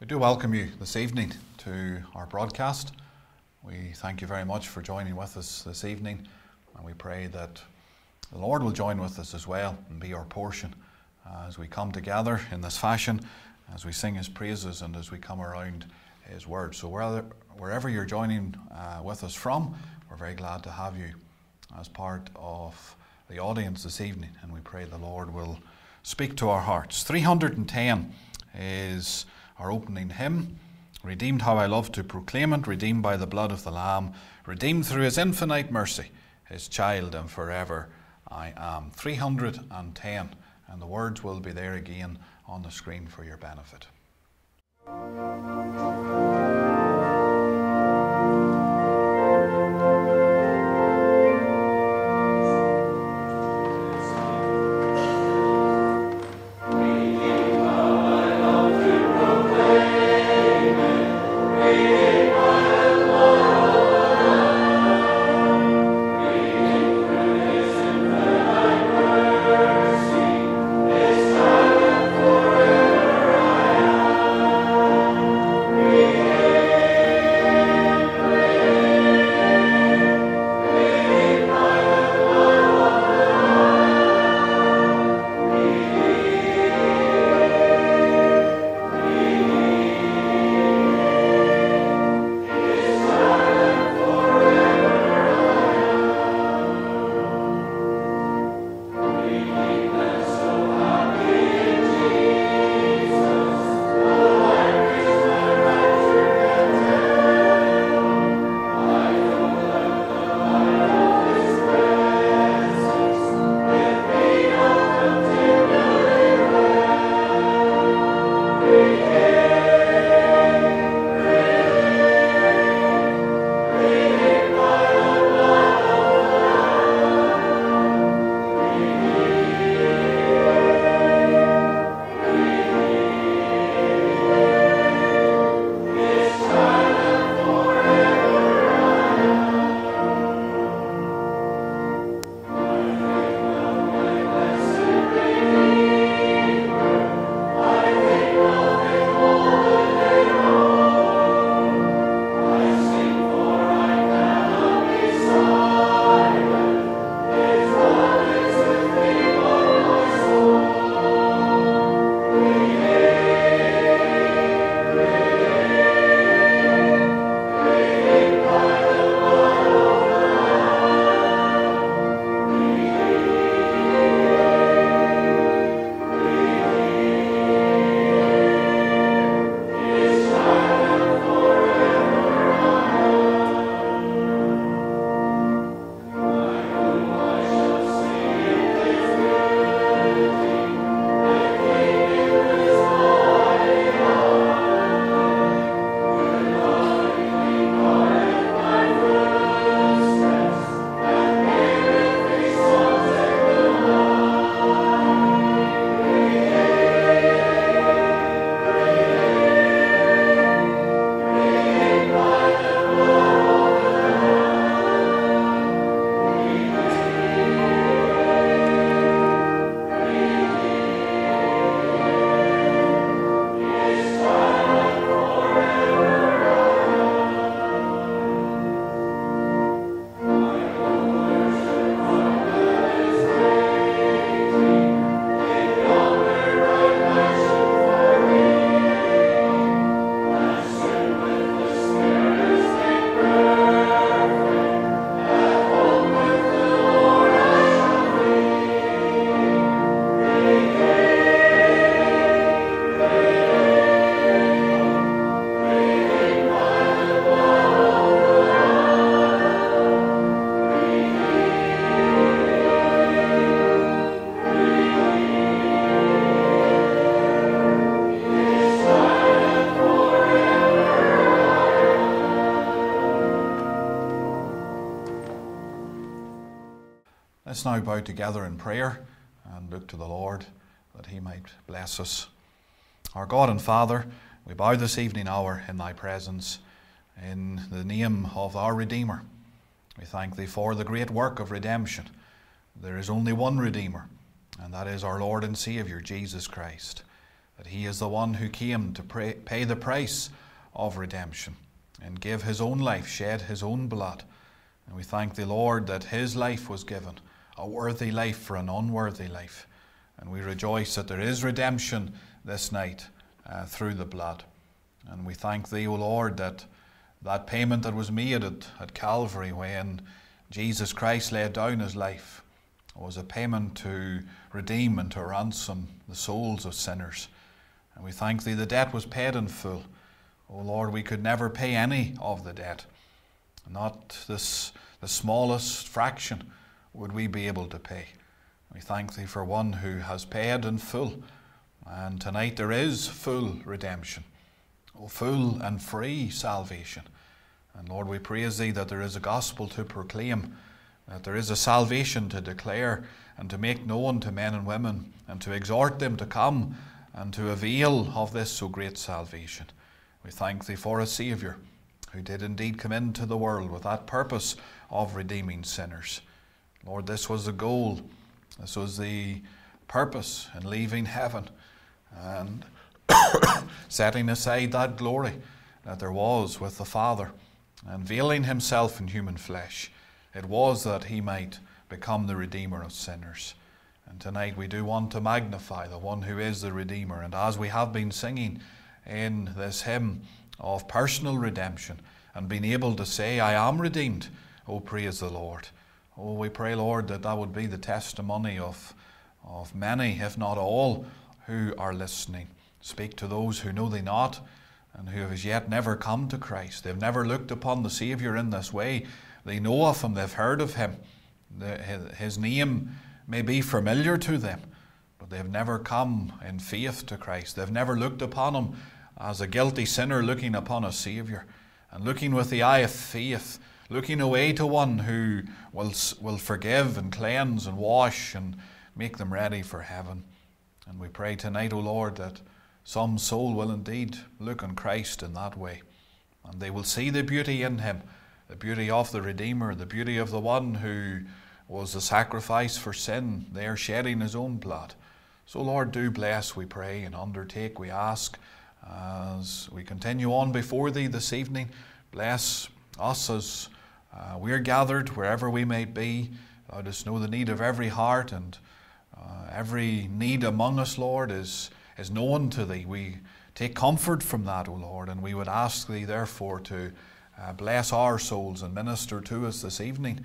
We do welcome you this evening to our broadcast. We thank you very much for joining with us this evening, and we pray that the Lord will join with us as well and be our portion as we come together in this fashion, as we sing His praises, and as we come around His Word. So, wherever, wherever you're joining uh, with us from, we're very glad to have you as part of the audience this evening, and we pray the Lord will speak to our hearts. 310 is our opening hymn. Redeemed, how I love to proclaim it, redeemed by the blood of the Lamb, redeemed through his infinite mercy, his child, and forever I am. 310, and the words will be there again on the screen for your benefit. Let's now bow together in prayer and look to the Lord that He might bless us. Our God and Father, we bow this evening hour in Thy presence in the name of our Redeemer. We thank Thee for the great work of redemption. There is only one Redeemer, and that is our Lord and Saviour, Jesus Christ. that He is the one who came to pray, pay the price of redemption and give His own life, shed His own blood. And we thank the Lord that His life was given, a worthy life for an unworthy life. And we rejoice that there is redemption this night uh, through the blood. And we thank Thee, O Lord, that that payment that was made at, at Calvary when Jesus Christ laid down His life was a payment to redeem and to ransom the souls of sinners. And we thank Thee the debt was paid in full. O Lord, we could never pay any of the debt. Not this, the smallest fraction would we be able to pay. We thank Thee for one who has paid in full. And tonight there is full redemption, oh, full and free salvation. And Lord, we praise Thee that there is a gospel to proclaim, that there is a salvation to declare and to make known to men and women, and to exhort them to come and to avail of this so great salvation. We thank Thee for a Saviour who did indeed come into the world with that purpose of redeeming sinners. Lord, this was the goal, this was the purpose in leaving heaven and setting aside that glory that there was with the Father and veiling himself in human flesh. It was that he might become the Redeemer of sinners. And tonight we do want to magnify the one who is the Redeemer. And as we have been singing in this hymn of personal redemption and being able to say, I am redeemed, oh, praise the Lord. Oh, we pray, Lord, that that would be the testimony of, of many, if not all, who are listening. Speak to those who know thee not and who have as yet never come to Christ. They've never looked upon the Saviour in this way. They know of him, they've heard of him. The, his, name may be familiar to them, but they've never come in faith to Christ. They've never looked upon him as a guilty sinner looking upon a Saviour and looking with the eye of faith, looking away to one who will, will forgive and cleanse and wash and make them ready for heaven. And we pray tonight, O Lord, that some soul will indeed look on Christ in that way. And they will see the beauty in him, the beauty of the Redeemer, the beauty of the one who was the sacrifice for sin, there shedding his own blood. So, Lord, do bless, we pray, and undertake, we ask, as we continue on before Thee this evening. Bless us as uh, we're gathered, wherever we may be. Let us know the need of every heart, and uh, every need among us, Lord, is is known to Thee. We take comfort from that, O Lord, and we would ask Thee, therefore, to uh, bless our souls and minister to us this evening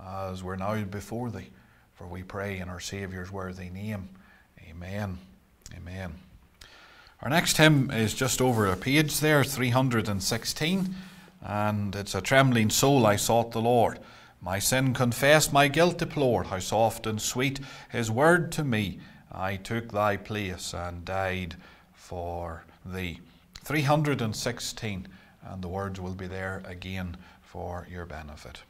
as we're now before Thee. For we pray in our Saviour's worthy name. Amen. Amen. Our next hymn is just over a page there, 316, and it's a trembling soul I sought the Lord. My sin confessed, my guilt deplored. How soft and sweet his word to me. I took thy place and died for thee. 316, and the words will be there again for your benefit.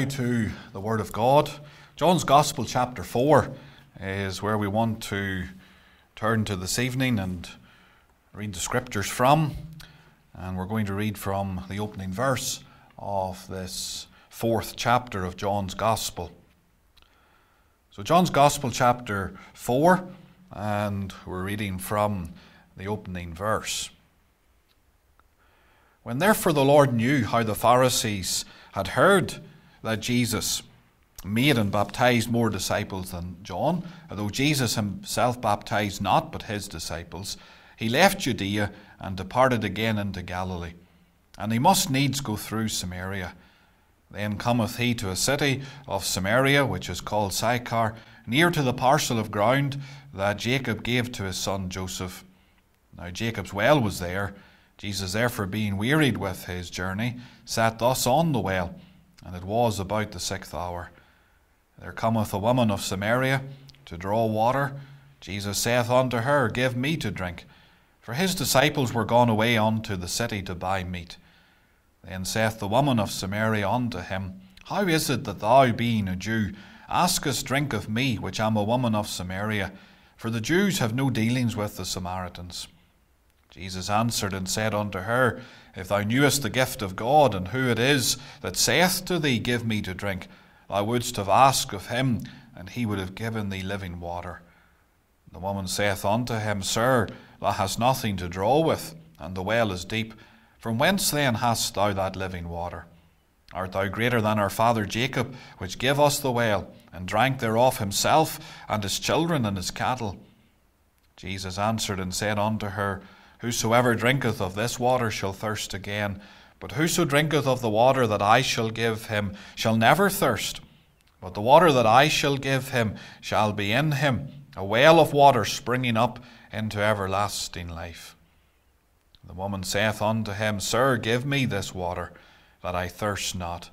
Now to the Word of God. John's Gospel, chapter 4, is where we want to turn to this evening and read the scriptures from. And we're going to read from the opening verse of this fourth chapter of John's Gospel. So, John's Gospel, chapter 4, and we're reading from the opening verse. When therefore the Lord knew how the Pharisees had heard that Jesus made and baptized more disciples than John, although Jesus himself baptized not but his disciples, he left Judea and departed again into Galilee. And he must needs go through Samaria. Then cometh he to a city of Samaria, which is called Sychar, near to the parcel of ground that Jacob gave to his son Joseph. Now Jacob's well was there. Jesus, therefore, being wearied with his journey, sat thus on the well, and it was about the sixth hour. There cometh a woman of Samaria to draw water. Jesus saith unto her, Give me to drink. For his disciples were gone away unto the city to buy meat. Then saith the woman of Samaria unto him, How is it that thou, being a Jew, askest drink of me, which am a woman of Samaria? For the Jews have no dealings with the Samaritans. Jesus answered and said unto her, If thou knewest the gift of God, and who it is that saith to thee, Give me to drink, thou wouldst have asked of him, and he would have given thee living water. The woman saith unto him, Sir, thou hast nothing to draw with, and the well is deep. From whence then hast thou that living water? Art thou greater than our father Jacob, which gave us the well, and drank thereof himself, and his children, and his cattle? Jesus answered and said unto her, Whosoever drinketh of this water shall thirst again, but whoso drinketh of the water that I shall give him shall never thirst. But the water that I shall give him shall be in him a well of water springing up into everlasting life. The woman saith unto him, Sir, give me this water, that I thirst not,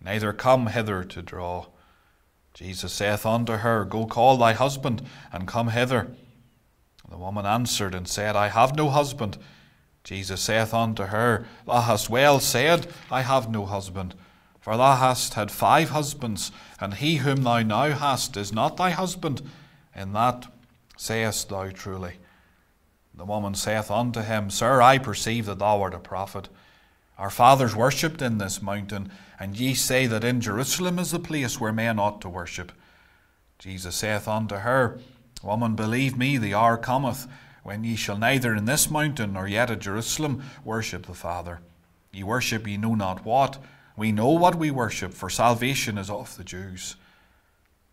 neither come hither to draw. Jesus saith unto her, Go call thy husband, and come hither. The woman answered and said, I have no husband. Jesus saith unto her, Thou hast well said, I have no husband. For thou hast had five husbands, and he whom thou now hast is not thy husband. In that sayest thou truly. The woman saith unto him, Sir, I perceive that thou art a prophet. Our fathers worshipped in this mountain, and ye say that in Jerusalem is the place where men ought to worship. Jesus saith unto her, Woman, believe me, the hour cometh when ye shall neither in this mountain nor yet at Jerusalem worship the Father. Ye worship ye know not what. We know what we worship, for salvation is of the Jews.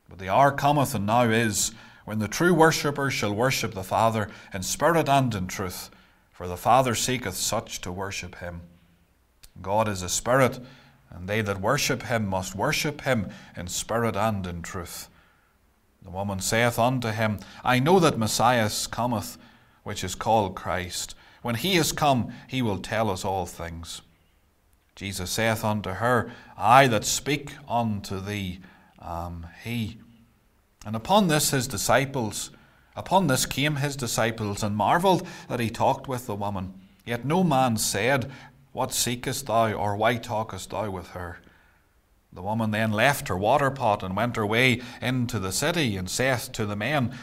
But the hour cometh, and now is, when the true worshippers shall worship the Father in spirit and in truth, for the Father seeketh such to worship him. God is a spirit, and they that worship him must worship him in spirit and in truth. The woman saith unto him, I know that Messiah cometh, which is called Christ. When he is come, he will tell us all things. Jesus saith unto her, I that speak unto thee am he. And upon this his disciples, upon this came his disciples, and marvelled that he talked with the woman. Yet no man said, What seekest thou, or why talkest thou with her? The woman then left her water pot and went her way into the city, and saith to the men,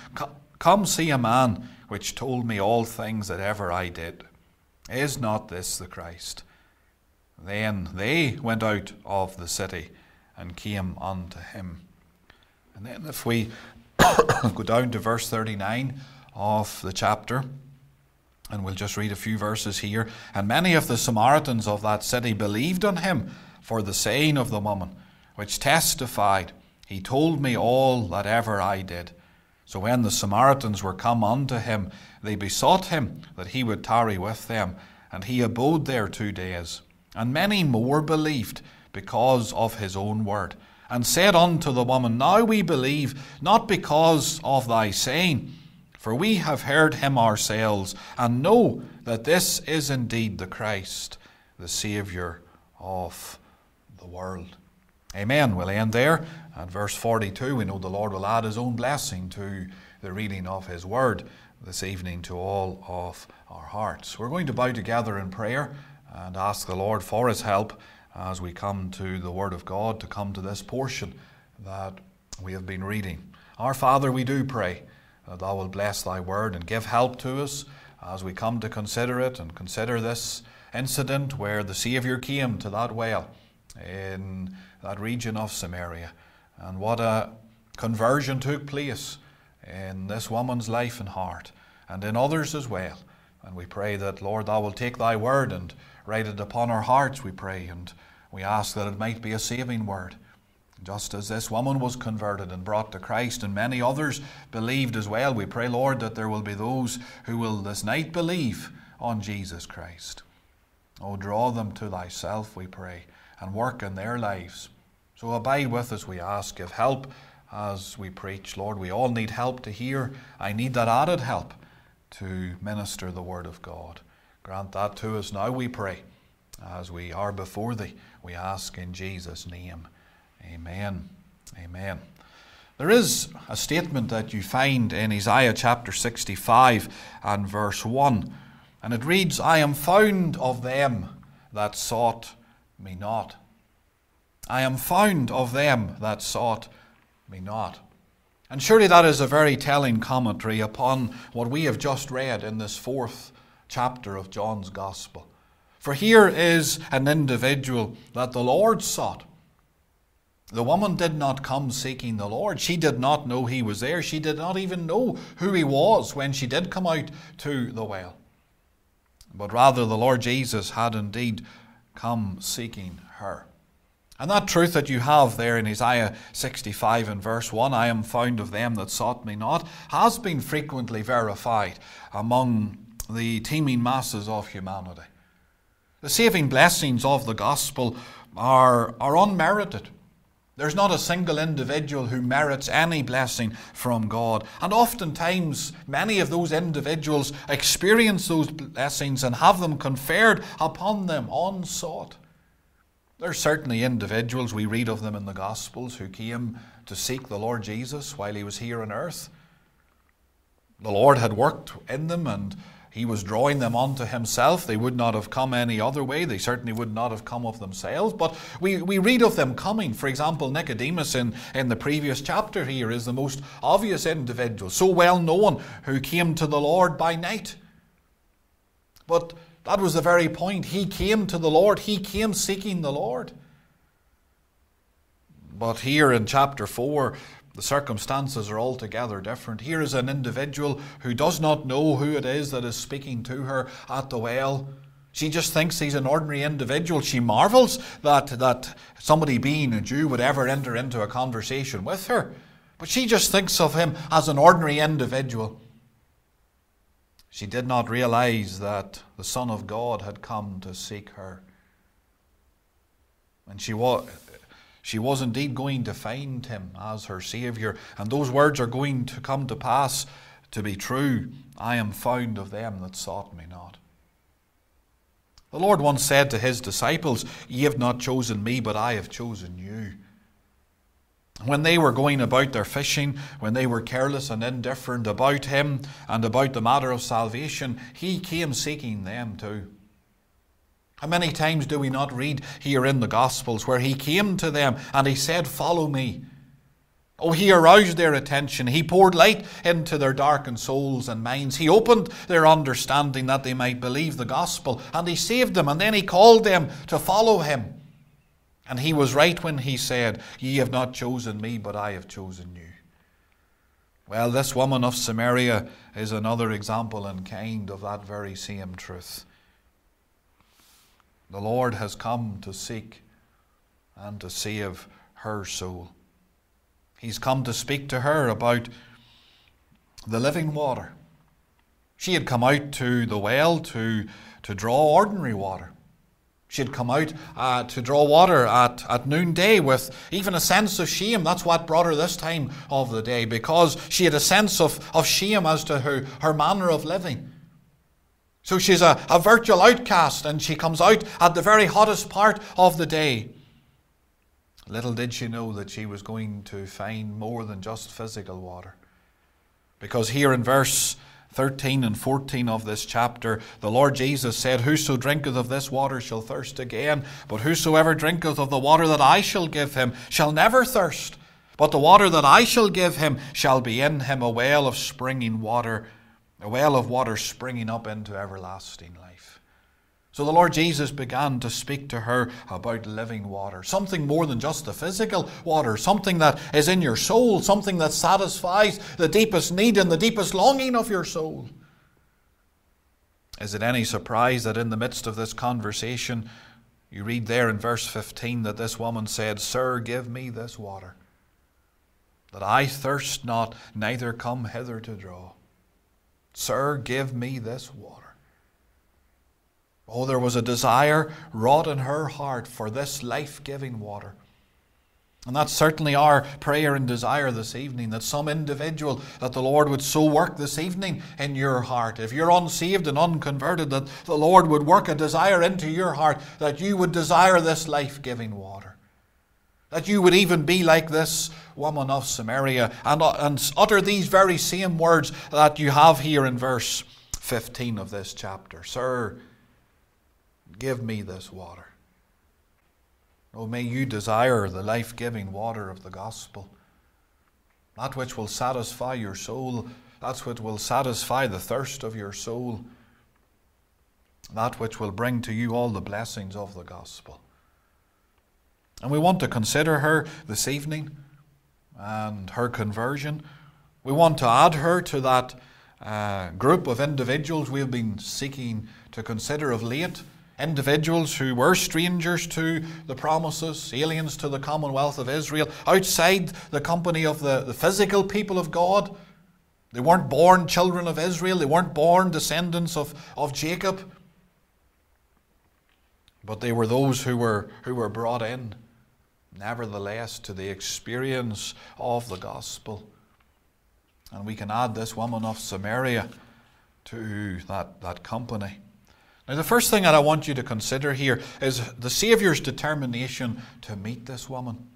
Come see a man which told me all things that ever I did. Is not this the Christ? Then they went out of the city and came unto him. And then, if we go down to verse 39 of the chapter, and we'll just read a few verses here. And many of the Samaritans of that city believed on him for the saying of the woman, which testified, He told me all that ever I did. So when the Samaritans were come unto him, they besought him that he would tarry with them, and he abode there two days. And many more believed because of his own word and said unto the woman, Now we believe, not because of thy saying, for we have heard him ourselves, and know that this is indeed the Christ, the Saviour of world. Amen. We'll end there. At verse 42, we know the Lord will add his own blessing to the reading of his word this evening to all of our hearts. We're going to bow together in prayer and ask the Lord for his help as we come to the Word of God, to come to this portion that we have been reading. Our Father, we do pray that Thou wilt bless Thy Word and give help to us as we come to consider it and consider this incident where the Saviour came to that well in that region of Samaria. And what a conversion took place in this woman's life and heart, and in others as well. And we pray that, Lord, Thou will take Thy word and write it upon our hearts, we pray, and we ask that it might be a saving word. Just as this woman was converted and brought to Christ, and many others believed as well, we pray, Lord, that there will be those who will this night believe on Jesus Christ. Oh, draw them to Thyself, we pray, and work in their lives. So abide with us, we ask. Give help as we preach. Lord, we all need help to hear. I need that added help to minister the Word of God. Grant that to us now, we pray. As we are before Thee, we ask in Jesus' name. Amen. Amen. There is a statement that you find in Isaiah chapter 65 and verse 1, and it reads, I am found of them that sought me not. I am found of them that sought me not. And surely that is a very telling commentary upon what we have just read in this fourth chapter of John's Gospel. For here is an individual that the Lord sought. The woman did not come seeking the Lord. She did not know he was there. She did not even know who he was when she did come out to the well. But rather, the Lord Jesus had indeed come seeking her. And that truth that you have there in Isaiah 65 and verse 1, I am found of them that sought me not, has been frequently verified among the teeming masses of humanity. The saving blessings of the gospel are, are unmerited. There's not a single individual who merits any blessing from God. And oftentimes, many of those individuals experience those blessings and have them conferred upon them unsought. There are certainly individuals, we read of them in the Gospels, who came to seek the Lord Jesus while he was here on earth. The Lord had worked in them and he was drawing them unto himself. They would not have come any other way. They certainly would not have come of themselves. But we, we read of them coming. For example, Nicodemus in, in the previous chapter here is the most obvious individual, so well known, who came to the Lord by night. But that was the very point. He came to the Lord, he came seeking the Lord. But here in chapter 4, the circumstances are altogether different. Here is an individual who does not know who it is that is speaking to her at the well. She just thinks he's an ordinary individual. She marvels that, that somebody being a Jew would ever enter into a conversation with her. But she just thinks of him as an ordinary individual. She did not realize that the Son of God had come to seek her. And she was, she was indeed going to find him as her Saviour. And those words are going to come to pass to be true. I am found of them that sought me not. The Lord once said to his disciples, Ye have not chosen me, but I have chosen you. When they were going about their fishing, when they were careless and indifferent about Him and about the matter of salvation, He came seeking them too. How many times do we not read here in the Gospels where He came to them and He said, Follow me? Oh, He aroused their attention. He poured light into their darkened souls and minds. He opened their understanding that they might believe the Gospel and He saved them and then He called them to follow Him. And he was right when he said, Ye have not chosen me, but I have chosen you. Well, this woman of Samaria is another example in kind of that very same truth. The Lord has come to seek and to save her soul. He's come to speak to her about the living water. She had come out to the well to, to draw ordinary water. She had come out uh, to draw water at, at noonday with even a sense of shame. That's what brought her this time of the day, because she had a sense of, of shame as to her, her manner of living. So she's a, a virtual outcast, and she comes out at the very hottest part of the day. Little did she know that she was going to find more than just physical water. Because here in verse 13 and 14 of this chapter, the Lord Jesus said, Whoso drinketh of this water shall thirst again, but whosoever drinketh of the water that I shall give him shall never thirst. But the water that I shall give him shall be in him a well of springing water, a well of water springing up into everlasting life. So the Lord Jesus began to speak to her about living water, something more than just the physical water, something that is in your soul, something that satisfies the deepest need and the deepest longing of your soul. Is it any surprise that in the midst of this conversation, you read there in verse 15 that this woman said, Sir, give me this water, that I thirst not, neither come hither to draw. Sir, give me this water. Oh, there was a desire wrought in her heart for this life giving water. And that's certainly our prayer and desire this evening that some individual, that the Lord would so work this evening in your heart. If you're unsaved and unconverted, that the Lord would work a desire into your heart that you would desire this life giving water. That you would even be like this woman of Samaria and, uh, and utter these very same words that you have here in verse 15 of this chapter Sir, Give me this water. Oh, may you desire the life giving water of the gospel, that which will satisfy your soul, that which will satisfy the thirst of your soul, that which will bring to you all the blessings of the gospel. And we want to consider her this evening and her conversion. We want to add her to that uh, group of individuals we've been seeking to consider of late individuals who were strangers to the promises, aliens to the commonwealth of Israel, outside the company of the, the physical people of God. They weren't born children of Israel, they weren't born descendants of, of Jacob. But they were those who were, who were brought in, nevertheless, to the experience of the gospel. And we can add this woman of Samaria to that, that company. Now, the first thing that I want you to consider here is the Saviour's determination to meet this woman.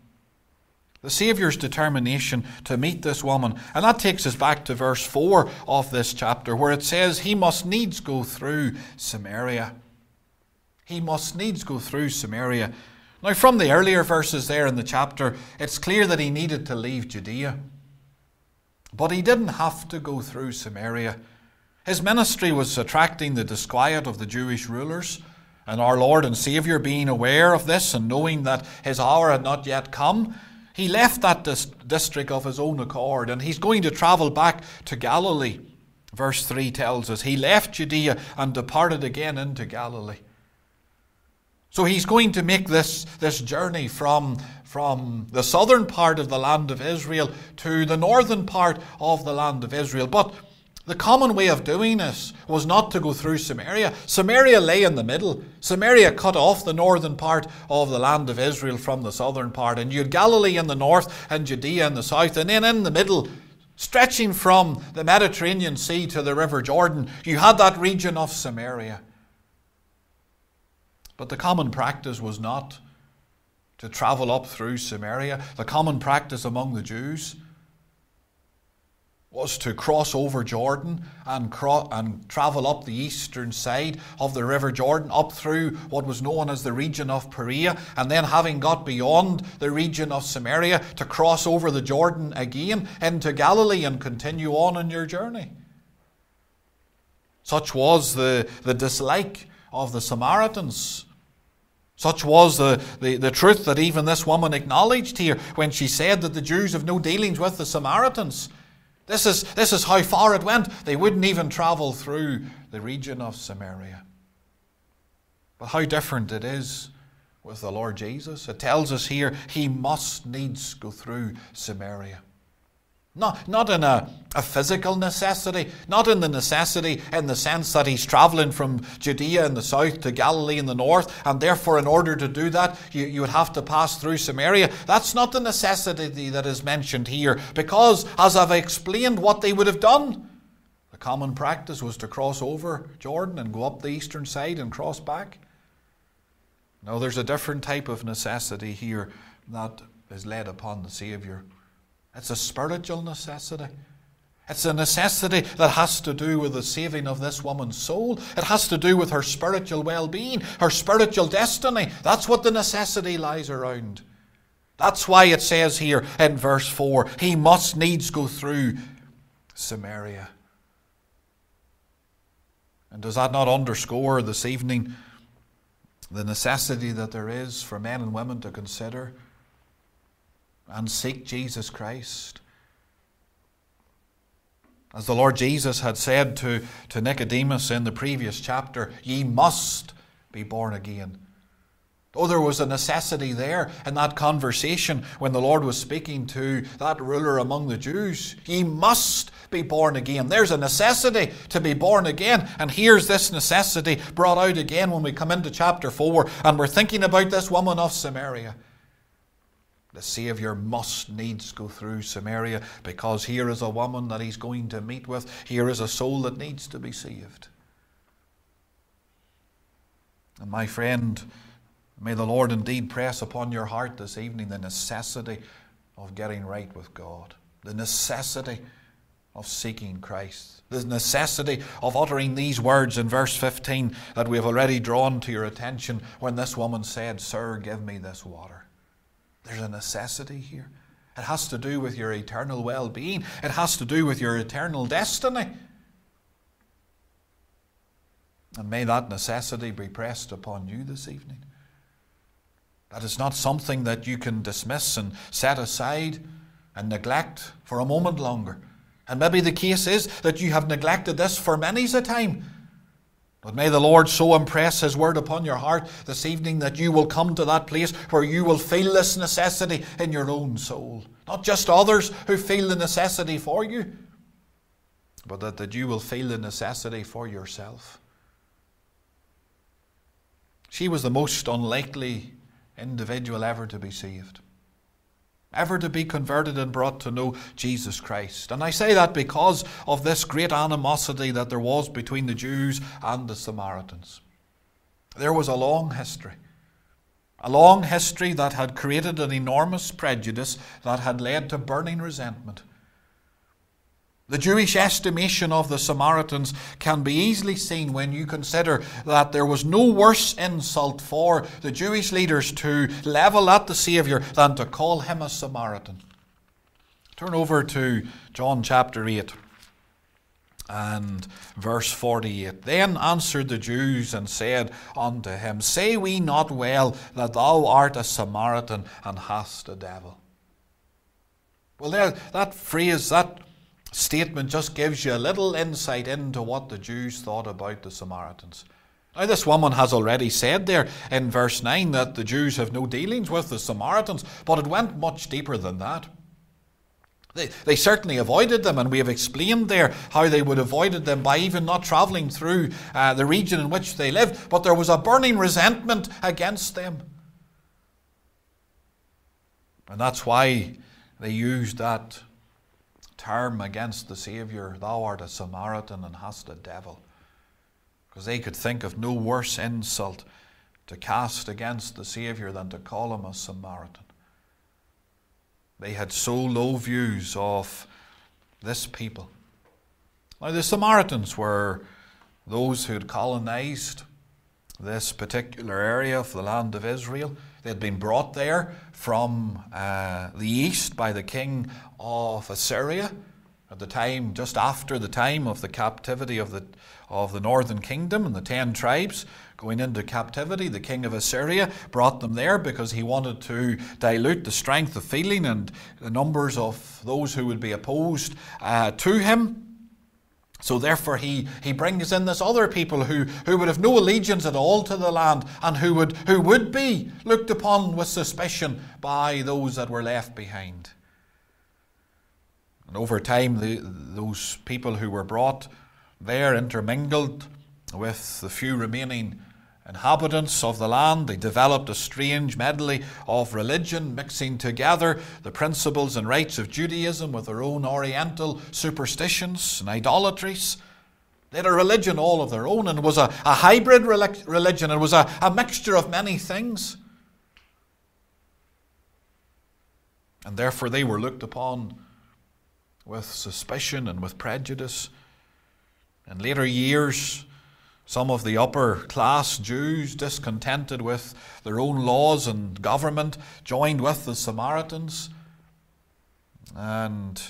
The Saviour's determination to meet this woman. And that takes us back to verse 4 of this chapter, where it says, He must needs go through Samaria. He must needs go through Samaria. Now, from the earlier verses there in the chapter, it's clear that he needed to leave Judea. But he didn't have to go through Samaria. His ministry was attracting the disquiet of the Jewish rulers, and our Lord and Saviour, being aware of this and knowing that his hour had not yet come, he left that dis- district of his own accord and he's going to travel back to Galilee. Verse 3 tells us he left Judea and departed again into Galilee. So he's going to make this, this journey from, from the southern part of the land of Israel to the northern part of the land of Israel. But the common way of doing this was not to go through Samaria. Samaria lay in the middle. Samaria cut off the northern part of the land of Israel from the southern part. And you had Galilee in the north and Judea in the south. And then in the middle, stretching from the Mediterranean Sea to the River Jordan, you had that region of Samaria. But the common practice was not to travel up through Samaria. The common practice among the Jews was to cross over Jordan and, cro- and travel up the eastern side of the River Jordan, up through what was known as the region of Perea, and then having got beyond the region of Samaria, to cross over the Jordan again into Galilee and continue on in your journey. Such was the, the dislike of the Samaritans. Such was the, the, the truth that even this woman acknowledged here when she said that the Jews have no dealings with the Samaritans. This is, this is how far it went. They wouldn't even travel through the region of Samaria. But how different it is with the Lord Jesus. It tells us here he must needs go through Samaria. Not, not in a, a physical necessity, not in the necessity in the sense that he's traveling from Judea in the south to Galilee in the north, and therefore, in order to do that, you, you would have to pass through Samaria. That's not the necessity that is mentioned here, because, as I've explained, what they would have done, the common practice was to cross over Jordan and go up the eastern side and cross back. No, there's a different type of necessity here that is laid upon the Saviour. It's a spiritual necessity. It's a necessity that has to do with the saving of this woman's soul. It has to do with her spiritual well being, her spiritual destiny. That's what the necessity lies around. That's why it says here in verse 4 he must needs go through Samaria. And does that not underscore this evening the necessity that there is for men and women to consider and seek Jesus Christ? As the Lord Jesus had said to, to Nicodemus in the previous chapter, ye must be born again. Oh, there was a necessity there in that conversation when the Lord was speaking to that ruler among the Jews. Ye must be born again. There's a necessity to be born again. And here's this necessity brought out again when we come into chapter 4 and we're thinking about this woman of Samaria. The Saviour must needs go through Samaria because here is a woman that he's going to meet with. Here is a soul that needs to be saved. And my friend, may the Lord indeed press upon your heart this evening the necessity of getting right with God, the necessity of seeking Christ, the necessity of uttering these words in verse 15 that we have already drawn to your attention when this woman said, Sir, give me this water. There's a necessity here. It has to do with your eternal well being, it has to do with your eternal destiny. And may that necessity be pressed upon you this evening. That is not something that you can dismiss and set aside and neglect for a moment longer. And maybe the case is that you have neglected this for many's a time. But may the Lord so impress His word upon your heart this evening that you will come to that place where you will feel this necessity in your own soul. Not just others who feel the necessity for you, but that, that you will feel the necessity for yourself. She was the most unlikely individual ever to be saved ever to be converted and brought to know Jesus Christ. And I say that because of this great animosity that there was between the Jews and the Samaritans. There was a long history. A long history that had created an enormous prejudice that had led to burning resentment. The Jewish estimation of the Samaritans can be easily seen when you consider that there was no worse insult for the Jewish leaders to level at the Saviour than to call him a Samaritan. Turn over to John chapter 8 and verse 48. Then answered the Jews and said unto him, Say we not well that thou art a Samaritan and hast a devil? Well, there, that phrase, that statement just gives you a little insight into what the Jews thought about the Samaritans. Now, this woman has already said there in verse 9 that the Jews have no dealings with the Samaritans, but it went much deeper than that. They, they certainly avoided them, and we have explained there how they would have avoided them by even not travelling through uh, the region in which they lived, but there was a burning resentment against them. And that's why they used that term against the Saviour, Thou art a Samaritan and hast a devil. Because they could think of no worse insult to cast against the Saviour than to call him a Samaritan. They had so low views of this people. Now, the Samaritans were those who had colonized this particular area of the land of Israel. They had been brought there from uh, the east by the king of Assyria at the time, just after the time of the captivity of the, of the northern kingdom and the ten tribes going into captivity. The king of Assyria brought them there because he wanted to dilute the strength of feeling and the numbers of those who would be opposed uh, to him. So therefore he, he brings in this other people who, who would have no allegiance at all to the land and who would, who would be looked upon with suspicion by those that were left behind. And over time the, those people who were brought there intermingled with the few remaining inhabitants of the land. They developed a strange medley of religion, mixing together the principles and rites of Judaism with their own Oriental superstitions and idolatries. They had a religion all of their own, and was a, a hybrid religion. It was a, a mixture of many things. And therefore, they were looked upon with suspicion and with prejudice. In later years, some of the upper class Jews, discontented with their own laws and government, joined with the Samaritans. And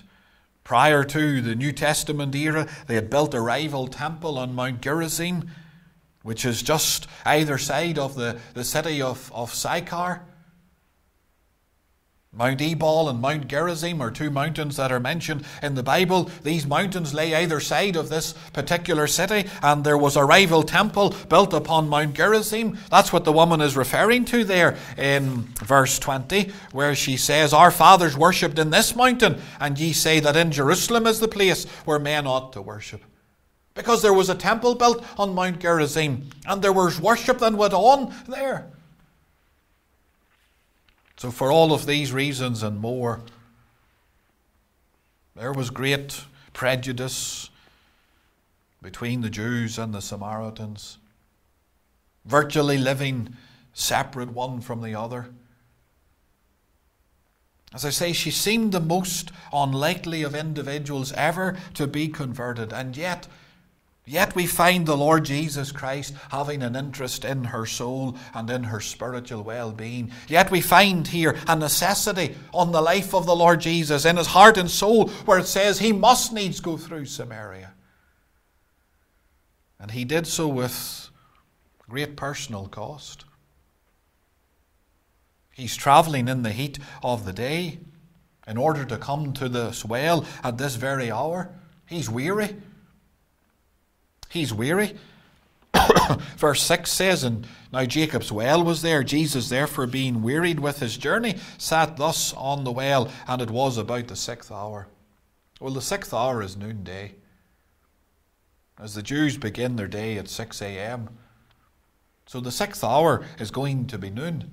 prior to the New Testament era, they had built a rival temple on Mount Gerizim, which is just either side of the, the city of, of Sychar. Mount Ebal and Mount Gerizim are two mountains that are mentioned in the Bible. These mountains lay either side of this particular city, and there was a rival temple built upon Mount Gerizim. That's what the woman is referring to there in verse 20, where she says, Our fathers worshipped in this mountain, and ye say that in Jerusalem is the place where men ought to worship. Because there was a temple built on Mount Gerizim, and there was worship that went on there. So, for all of these reasons and more, there was great prejudice between the Jews and the Samaritans, virtually living separate one from the other. As I say, she seemed the most unlikely of individuals ever to be converted, and yet Yet we find the Lord Jesus Christ having an interest in her soul and in her spiritual well being. Yet we find here a necessity on the life of the Lord Jesus in his heart and soul, where it says he must needs go through Samaria. And he did so with great personal cost. He's travelling in the heat of the day in order to come to this well at this very hour. He's weary. He's weary. Verse 6 says, And now Jacob's well was there. Jesus, therefore, being wearied with his journey, sat thus on the well, and it was about the sixth hour. Well, the sixth hour is noonday. As the Jews begin their day at 6 a.m. So the sixth hour is going to be noon.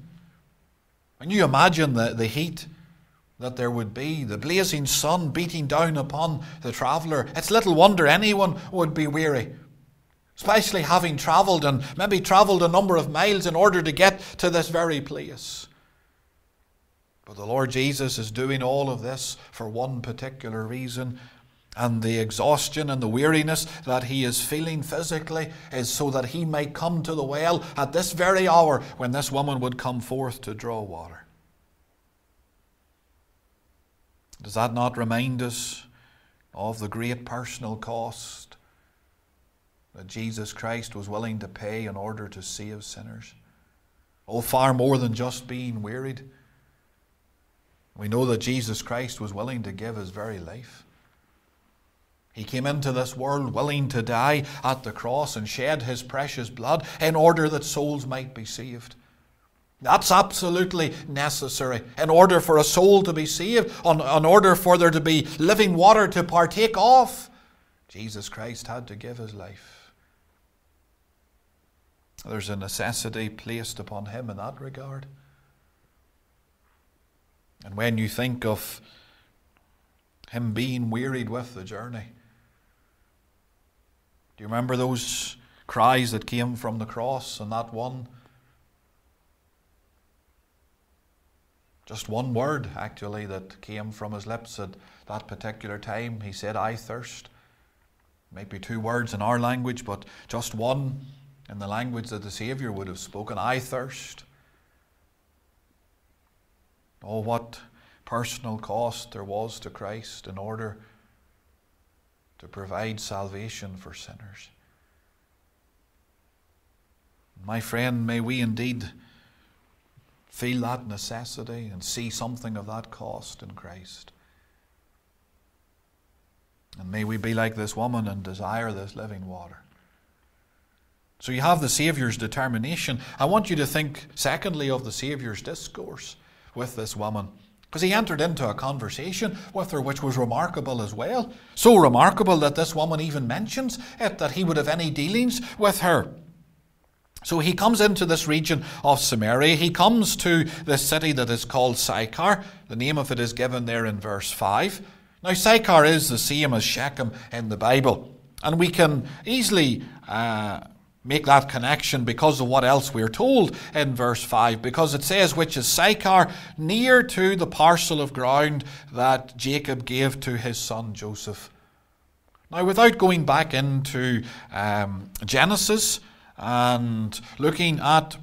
And you imagine the, the heat that there would be, the blazing sun beating down upon the traveller. It's little wonder anyone would be weary especially having travelled and maybe travelled a number of miles in order to get to this very place. But the Lord Jesus is doing all of this for one particular reason. And the exhaustion and the weariness that he is feeling physically is so that he may come to the well at this very hour when this woman would come forth to draw water. Does that not remind us of the great personal cost that Jesus Christ was willing to pay in order to save sinners. Oh, far more than just being wearied. We know that Jesus Christ was willing to give his very life. He came into this world willing to die at the cross and shed his precious blood in order that souls might be saved. That's absolutely necessary. In order for a soul to be saved, in, in order for there to be living water to partake of, Jesus Christ had to give his life. There's a necessity placed upon him in that regard. And when you think of him being wearied with the journey, do you remember those cries that came from the cross and that one? Just one word, actually, that came from his lips at that particular time. He said, I thirst. Maybe two words in our language, but just one in the language that the Saviour would have spoken I thirst. Oh, what personal cost there was to Christ in order to provide salvation for sinners. My friend, may we indeed feel that necessity and see something of that cost in Christ. And may we be like this woman and desire this living water. So you have the Saviour's determination. I want you to think, secondly, of the Saviour's discourse with this woman. Because he entered into a conversation with her which was remarkable as well. So remarkable that this woman even mentions it, that he would have any dealings with her. So he comes into this region of Samaria. He comes to this city that is called Sychar. The name of it is given there in verse 5. Now, Sychar is the same as Shechem in the Bible. And we can easily uh, make that connection because of what else we're told in verse 5. Because it says, which is Sychar, near to the parcel of ground that Jacob gave to his son Joseph. Now, without going back into um, Genesis and looking at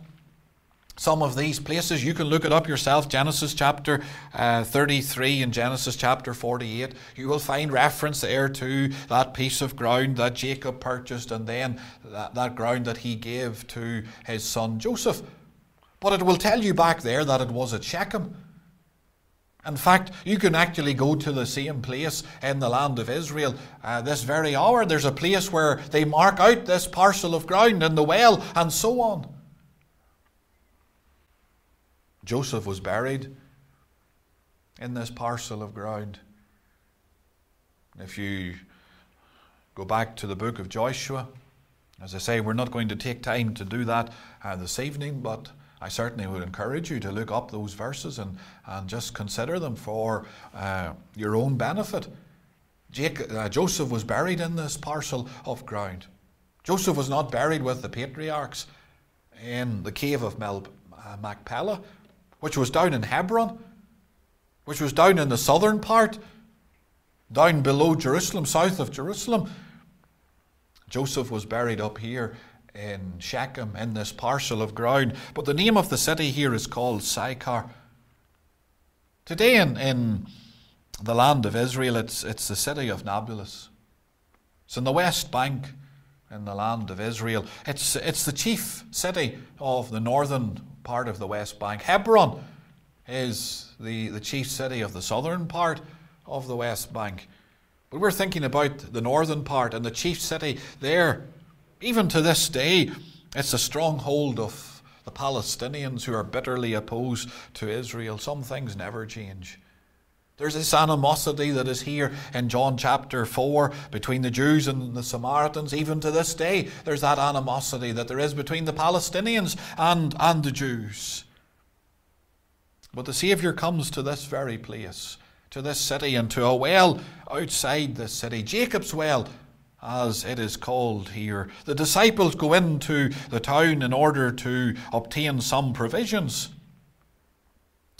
some of these places. You can look it up yourself Genesis chapter uh, 33 and Genesis chapter 48. You will find reference there to that piece of ground that Jacob purchased and then that, that ground that he gave to his son Joseph. But it will tell you back there that it was at Shechem. In fact, you can actually go to the same place in the land of Israel uh, this very hour. There's a place where they mark out this parcel of ground and the well and so on. Joseph was buried in this parcel of ground. If you go back to the book of Joshua, as I say, we're not going to take time to do that uh, this evening, but I certainly would encourage you to look up those verses and, and just consider them for uh, your own benefit. Jacob, uh, Joseph was buried in this parcel of ground. Joseph was not buried with the patriarchs in the cave of Mel, uh, Machpelah which was down in Hebron, which was down in the southern part, down below Jerusalem, south of Jerusalem. Joseph was buried up here in Shechem, in this parcel of ground. But the name of the city here is called Sychar. Today in, in the land of Israel, it's, it's the city of Nablus. It's in the west bank in the land of Israel. It's, it's the chief city of the northern part of the West Bank. Hebron is the, the chief city of the southern part of the West Bank. But we're thinking about the northern part and the chief city there. Even to this day, it's a stronghold of the Palestinians who are bitterly opposed to Israel. Some things never change. There's this animosity that is here in John chapter 4 between the Jews and the Samaritans. Even to this day, there's that animosity that there is between the Palestinians and, and the Jews. But the Saviour comes to this very place, to this city, and to a well outside this city, Jacob's well, as it is called here. The disciples go into the town in order to obtain some provisions.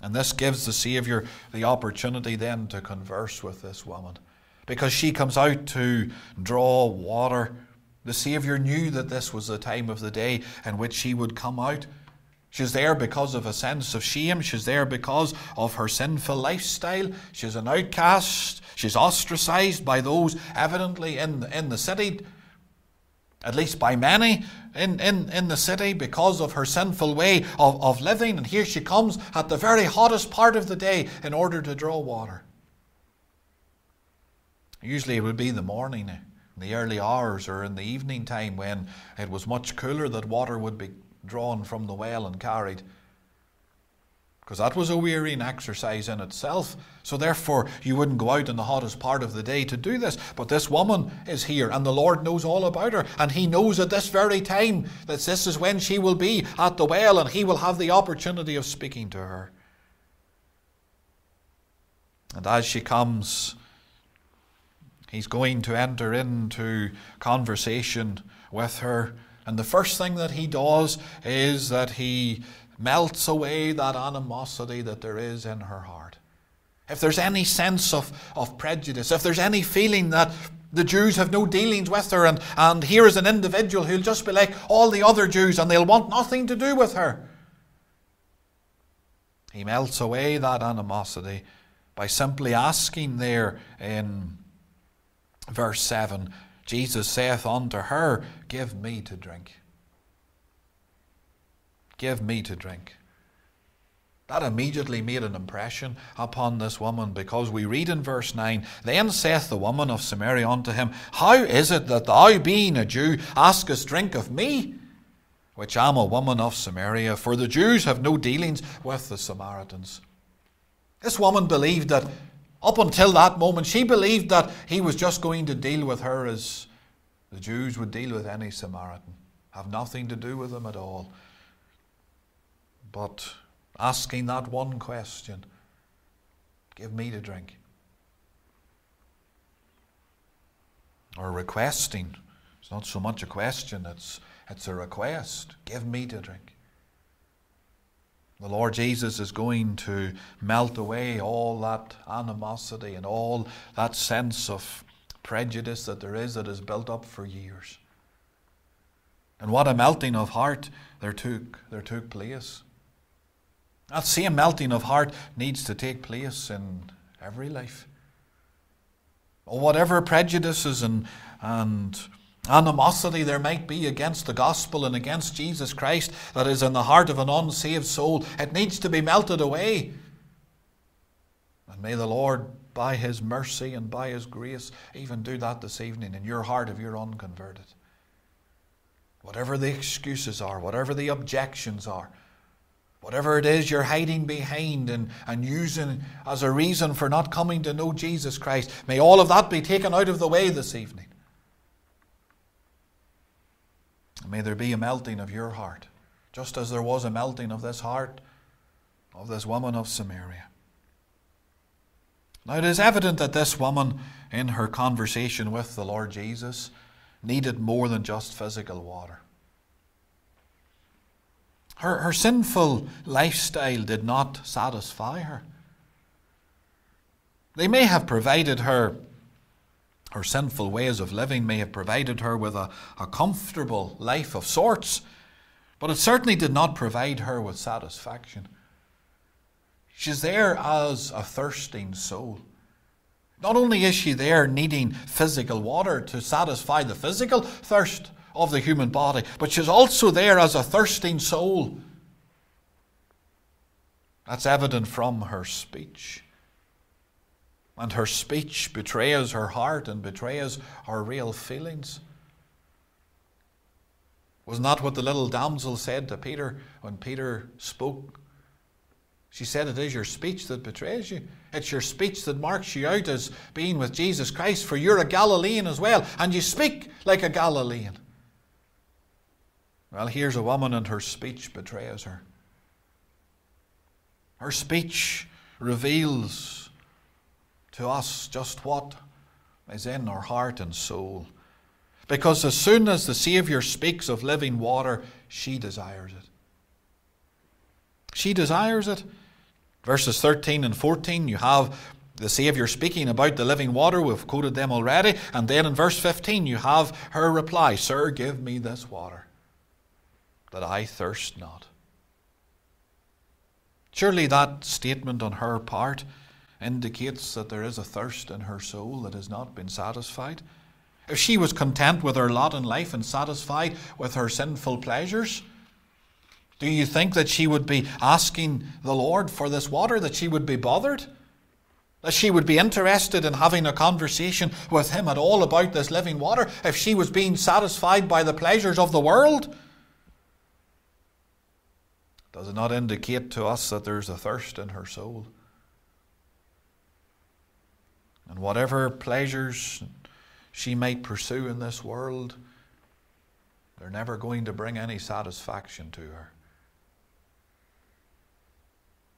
And this gives the Saviour the opportunity then to converse with this woman. Because she comes out to draw water. The Saviour knew that this was the time of the day in which she would come out. She's there because of a sense of shame. She's there because of her sinful lifestyle. She's an outcast. She's ostracized by those evidently in, in the city at least by many in, in, in the city because of her sinful way of, of living. And here she comes at the very hottest part of the day in order to draw water. Usually it would be the morning, in the early hours, or in the evening time when it was much cooler that water would be drawn from the well and carried because that was a wearying exercise in itself. So, therefore, you wouldn't go out in the hottest part of the day to do this. But this woman is here, and the Lord knows all about her. And He knows at this very time that this is when she will be at the well, and He will have the opportunity of speaking to her. And as she comes, He's going to enter into conversation with her. And the first thing that He does is that He melts away that animosity that there is in her heart. If there's any sense of, of prejudice, if there's any feeling that the Jews have no dealings with her, and, and here is an individual who'll just be like all the other Jews and they'll want nothing to do with her. He melts away that animosity by simply asking there in verse 7 Jesus saith unto her, Give me to drink. Give me to drink. That immediately made an impression upon this woman because we read in verse 9 Then saith the woman of Samaria unto him, How is it that thou, being a Jew, askest drink of me, which am a woman of Samaria? For the Jews have no dealings with the Samaritans. This woman believed that, up until that moment, she believed that he was just going to deal with her as the Jews would deal with any Samaritan, have nothing to do with them at all but asking that one question give me to drink. Or requesting. It's not so much a question, it's, It's a request. Give me to drink. The Lord Jesus is going to melt away all that animosity and all that sense of prejudice that there is that is built up for years. And what a melting of heart there took, there took place. That same melting of heart needs to take place in every life. Or whatever prejudices and, and animosity there might be against the gospel and against Jesus Christ that is in the heart of an unsaved soul, it needs to be melted away. And may the Lord, by His mercy and by His grace, even do that this evening in your heart if you're unconverted. Whatever the excuses are, whatever the objections are, whatever it is you're hiding behind and, and using as a reason for not coming to know Jesus Christ, may all of that be taken out of the way this evening. May there be a melting of your heart, just as there was a melting of this heart of this woman of Samaria. Now, it is evident that this woman, in her conversation with the Lord Jesus, needed more than just physical water. Her, her sinful lifestyle did not satisfy her. They may have provided her her sinful ways of living may have provided her with a, a comfortable life of sorts, but it certainly did not provide her with satisfaction. She's there as a thirsting soul. Not only is she there needing physical water to satisfy the physical thirst of the human body, but she's also there as a thirsting soul. That's evident from her speech. And her speech betrays her heart and betrays her real feelings. Was not what the little damsel said to Peter when Peter spoke? She said, It is your speech that betrays you. It's your speech that marks you out as being with Jesus Christ, for you're a Galilean as well, and you speak like a Galilean. Well, here's a woman, and her speech betrays her. Her speech reveals to us just what is in her heart and soul. Because as soon as the Saviour speaks of living water, she desires it. She desires it. Verses 13 and 14, you have the Saviour speaking about the living water. We've quoted them already. And then in verse 15, you have her reply Sir, give me this water, that I thirst not. Surely that statement on her part indicates that there is a thirst in her soul that has not been satisfied. If she was content with her lot in life and satisfied with her sinful pleasures, do you think that she would be asking the Lord for this water, that she would be bothered? That she would be interested in having a conversation with Him at all about this living water if she was being satisfied by the pleasures of the world? Does it not indicate to us that there's a thirst in her soul? And whatever pleasures she might pursue in this world, they're never going to bring any satisfaction to her.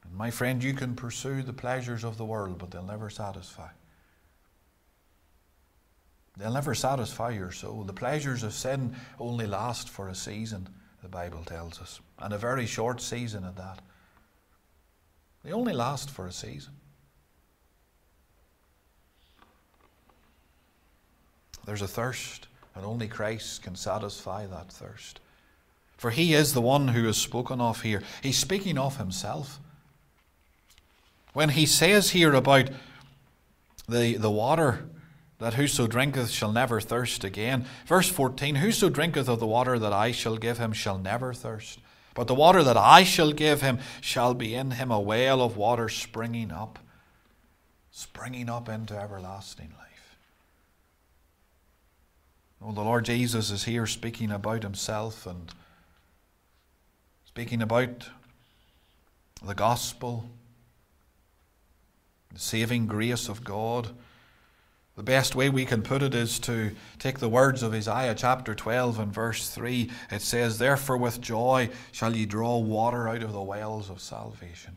And my friend, you can pursue the pleasures of the world, but they'll never satisfy. They'll never satisfy your soul. The pleasures of sin only last for a season, the Bible tells us, and a very short season at that. They only last for a season. There's a thirst, and only Christ can satisfy that thirst. For he is the one who is spoken of here. He's speaking of himself. When he says here about the, the water that whoso drinketh shall never thirst again, verse 14 Whoso drinketh of the water that I shall give him shall never thirst. But the water that I shall give him shall be in him a well of water springing up, springing up into everlasting life. Well, the Lord Jesus is here speaking about himself and speaking about the gospel, the saving grace of God. The best way we can put it is to take the words of Isaiah chapter 12 and verse 3. It says, Therefore, with joy shall ye draw water out of the wells of salvation.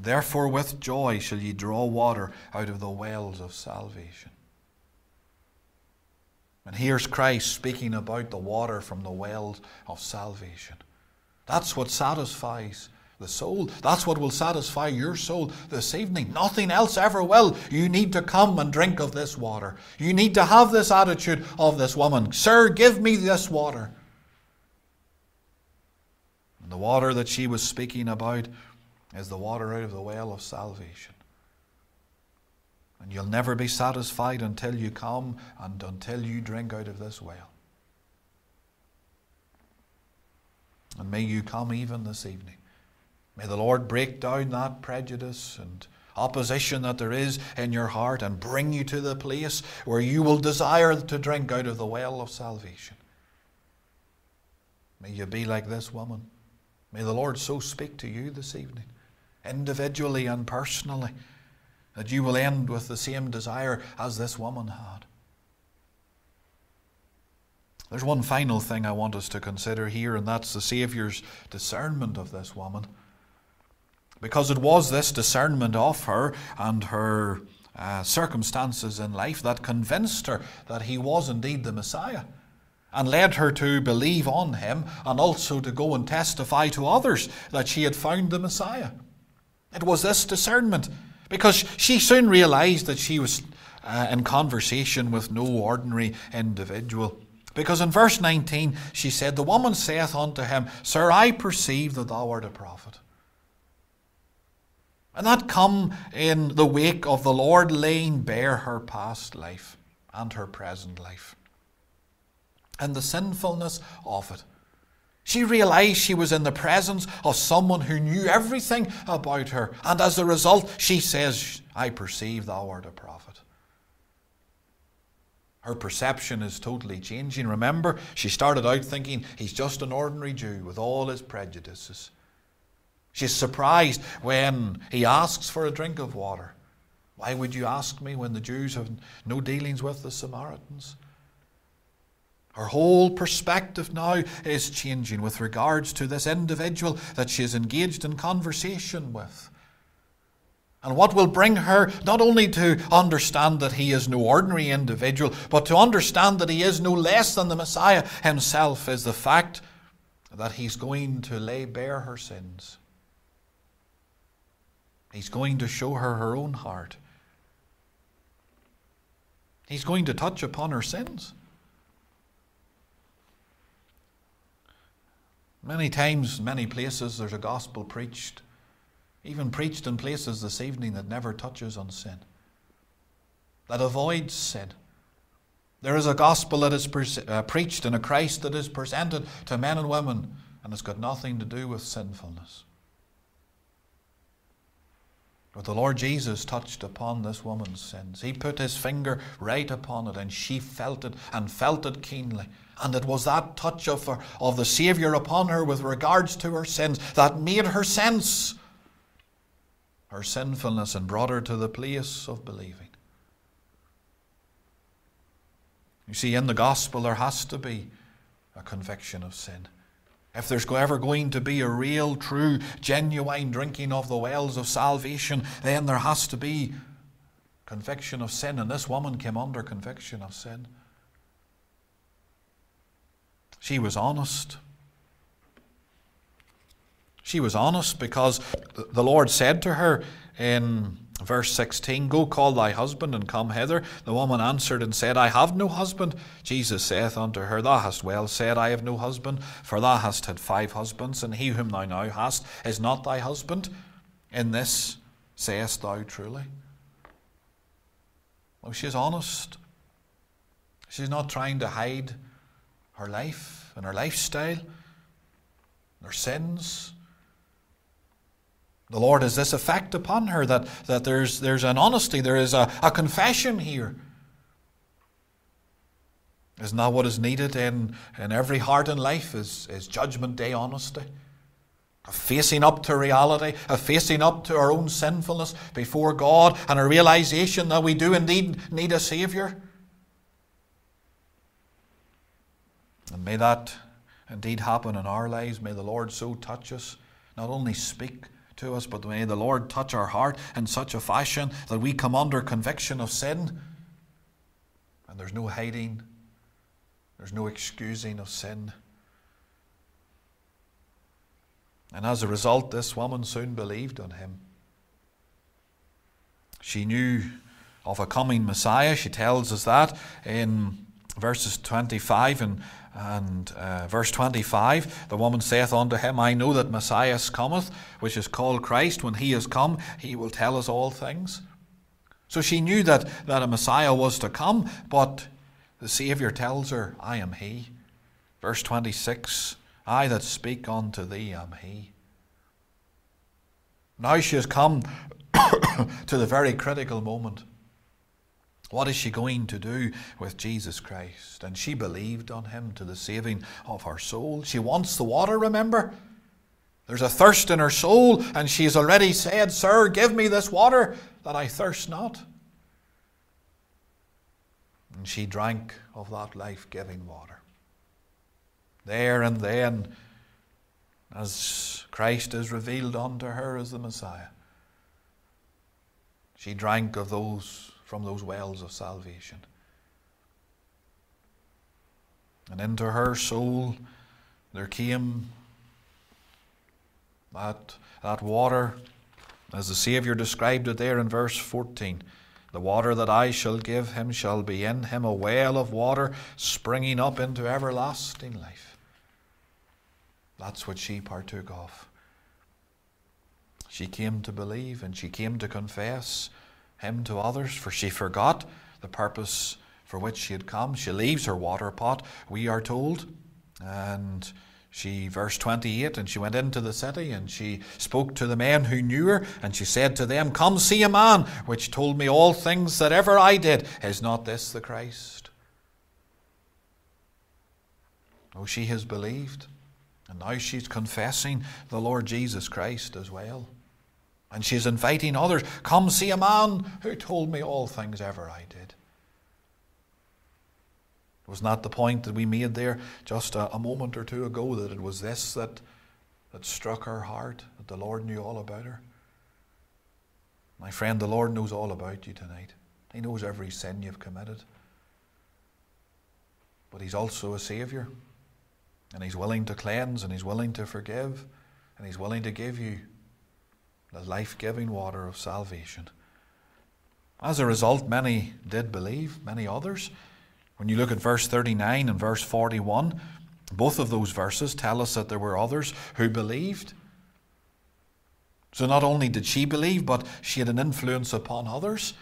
Therefore, with joy shall ye draw water out of the wells of salvation. And here's Christ speaking about the water from the wells of salvation. That's what satisfies the soul. That's what will satisfy your soul this evening. Nothing else ever will. You need to come and drink of this water. You need to have this attitude of this woman Sir, give me this water. And the water that she was speaking about is the water out of the well of salvation. And you'll never be satisfied until you come and until you drink out of this well. And may you come even this evening. May the Lord break down that prejudice and opposition that there is in your heart and bring you to the place where you will desire to drink out of the well of salvation. May you be like this woman. May the Lord so speak to you this evening, individually and personally, that you will end with the same desire as this woman had. There's one final thing I want us to consider here, and that's the Saviour's discernment of this woman. Because it was this discernment of her and her uh, circumstances in life that convinced her that he was indeed the Messiah and led her to believe on him and also to go and testify to others that she had found the Messiah. It was this discernment because she soon realized that she was uh, in conversation with no ordinary individual. Because in verse 19 she said, The woman saith unto him, Sir, I perceive that thou art a prophet. And that come in the wake of the Lord laying bare her past life and her present life and the sinfulness of it. She realized she was in the presence of someone who knew everything about her, and as a result, she says, I perceive thou art a prophet. Her perception is totally changing. Remember, she started out thinking he's just an ordinary Jew with all his prejudices. She's surprised when he asks for a drink of water. Why would you ask me when the Jews have no dealings with the Samaritans? Her whole perspective now is changing with regards to this individual that she is engaged in conversation with. And what will bring her not only to understand that he is no ordinary individual, but to understand that he is no less than the Messiah himself is the fact that he's going to lay bare her sins. He's going to show her her own heart. He's going to touch upon her sins. Many times, many places, there's a gospel preached, even preached in places this evening that never touches on sin, that avoids sin. There is a gospel that is pre- uh, preached and a Christ that is presented to men and women, and it's got nothing to do with sinfulness. But the Lord Jesus touched upon this woman's sins. He put his finger right upon it, and she felt it and felt it keenly. And it was that touch of, her, of the Saviour upon her with regards to her sins that made her sense her sinfulness and brought her to the place of believing. You see, in the gospel, there has to be a conviction of sin. If there's ever going to be a real, true, genuine drinking of the wells of salvation, then there has to be conviction of sin. And this woman came under conviction of sin. She was honest. She was honest because the Lord said to her in verse 16, Go call thy husband and come hither. The woman answered and said, I have no husband. Jesus saith unto her, Thou hast well said, I have no husband, for thou hast had five husbands, and he whom thou now hast is not thy husband. In this sayest thou truly. Well, she's honest. She's not trying to hide her life and her lifestyle, her sins. The Lord has this effect upon her that, that there's, there's an honesty, there is a, a confession here. Isn't that what is needed in, in every heart in life is, is judgment day honesty? A facing up to reality, a facing up to our own sinfulness before God, and a realization that we do indeed need a Saviour. And may that indeed happen in our lives. May the Lord so touch us, not only speak to us, but may the Lord touch our heart in such a fashion that we come under conviction of sin. And there's no hiding, There's no excusing of sin. And as a result, this woman soon believed on him. She knew of a coming Messiah. She tells us that in verses 25 and, and uh, verse 25. The woman saith unto him, I know that Messiah cometh, which is called Christ. When he is come, he will tell us all things. So she knew that, that a Messiah was to come, but the Saviour tells her, I am he. Verse 26 I that speak unto thee am he. Now she has come to the very critical moment. What is she going to do with Jesus Christ? And she believed on him to the saving of her soul. She wants the water, remember? There's a thirst in her soul, and she has already said, Sir, give me this water that I thirst not. And she drank of that life giving water. There and then, as Christ is revealed unto her as the Messiah, she drank of those from those wells of salvation. And into her soul there came that, that water, as the Saviour described it there in verse 14. The water that I shall give him shall be in him a well of water springing up into everlasting life. That's what she partook of. She came to believe and she came to confess him to others, for she forgot the purpose for which she had come. She leaves her water pot, we are told, and she, verse 28, and she went into the city and she spoke to the men who knew her, and she said to them, Come see a man which told me all things that ever I did. Is not this the Christ? Oh, she has believed, and now she's confessing the Lord Jesus Christ as well. And she's inviting others, come see a man who told me all things ever I did. Was not the point that we made there just a, a, moment or two ago that it was this that, that struck her heart, that the Lord knew all about her? My friend, the Lord knows all about you tonight. He knows every sin you've committed. But He's also a Saviour. And He's willing to cleanse, and He's willing to forgive, and He's willing to give you the life giving water of salvation. As a result, many did believe, many others. When you look at verse 39 and verse 41, both of those verses tell us that there were others who believed. So not only did she believe, but she had an influence upon others.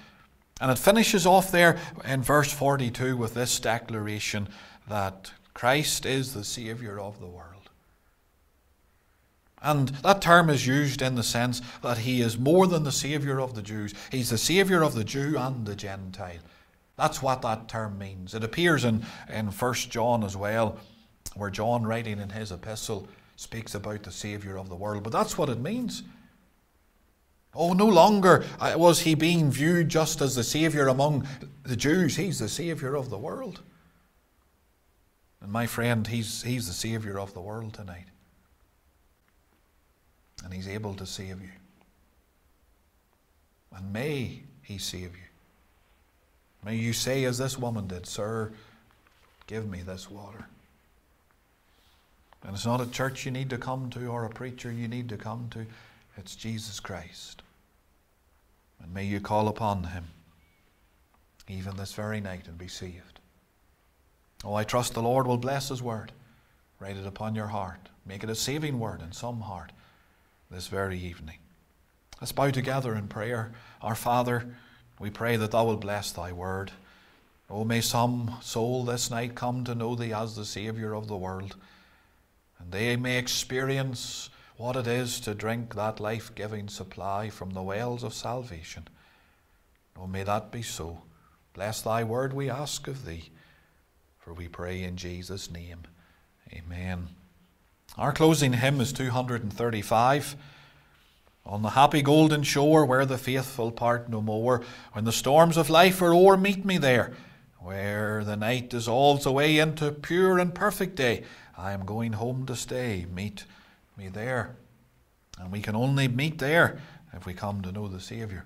And it finishes off there in verse 42 with this declaration that Christ is the Saviour of the world. And that term is used in the sense that he is more than the Saviour of the Jews. He's the Saviour of the Jew and the Gentile. That's what that term means. It appears in, in 1 John as well, where John, writing in his epistle, speaks about the Saviour of the world. But that's what it means. Oh, no longer uh, was he being viewed just as the Saviour among the Jews. He's the Saviour of the world. And my friend, he's, he's the Saviour of the world tonight and He's able to save you. And may He save you. May you say, as this woman did, Sir, give me this water. And it's not a church you need to come to or a preacher you need to come to, it's Jesus Christ. And may you call upon Him even this very night and be saved. Oh, I trust the Lord will bless His word. Write it upon your heart. Make it a saving word in some heart this very evening. Let's bow together in prayer. Our Father, we pray that Thou will bless Thy word. Oh, may some soul this night come to know Thee as the Saviour of the world, and they may experience what it is to drink that life giving supply from the wells of salvation. Oh, may that be so. Bless Thy word, we ask of Thee, for we pray in Jesus' name. Amen. Our closing hymn is 235. On the happy golden shore where the faithful part no more, when the storms of life are o'er, meet me there. Where the night dissolves away into pure and perfect day, I am going home to stay. Meet me there. And we can only meet there if we come to know the Saviour.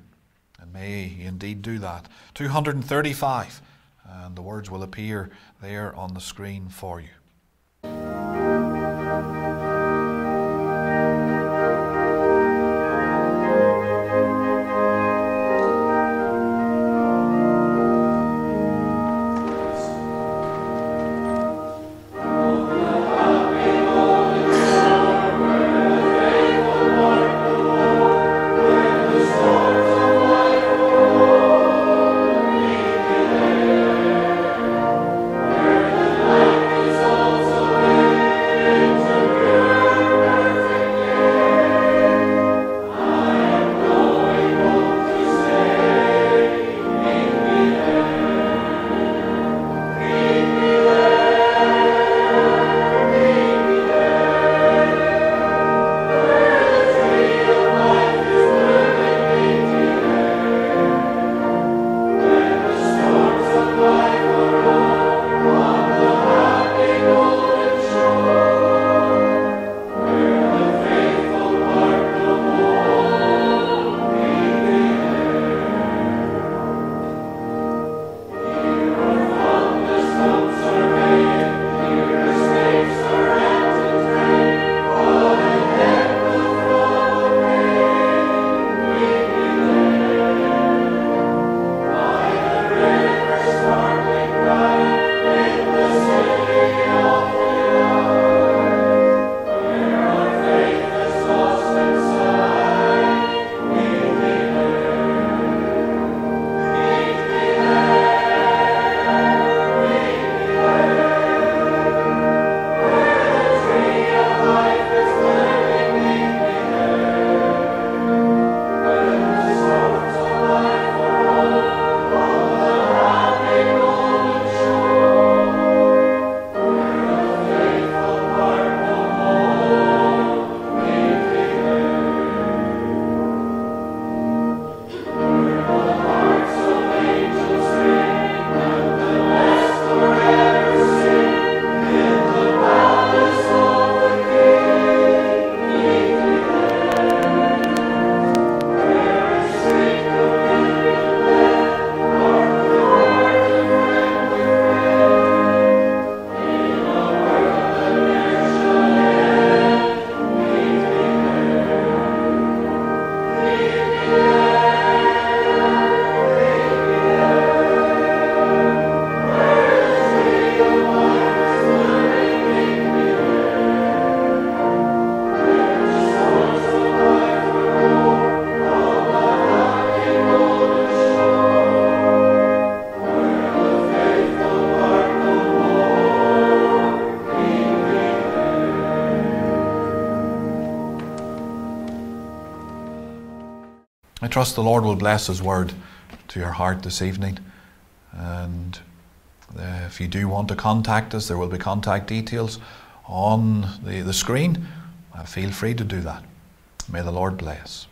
And may He indeed do that. 235 and the words will appear there on the screen for you. I trust the Lord will bless His word to your heart this evening. And uh, if you do want to contact us, there will be contact details on the, the screen. Uh, feel free to do that. May the Lord bless.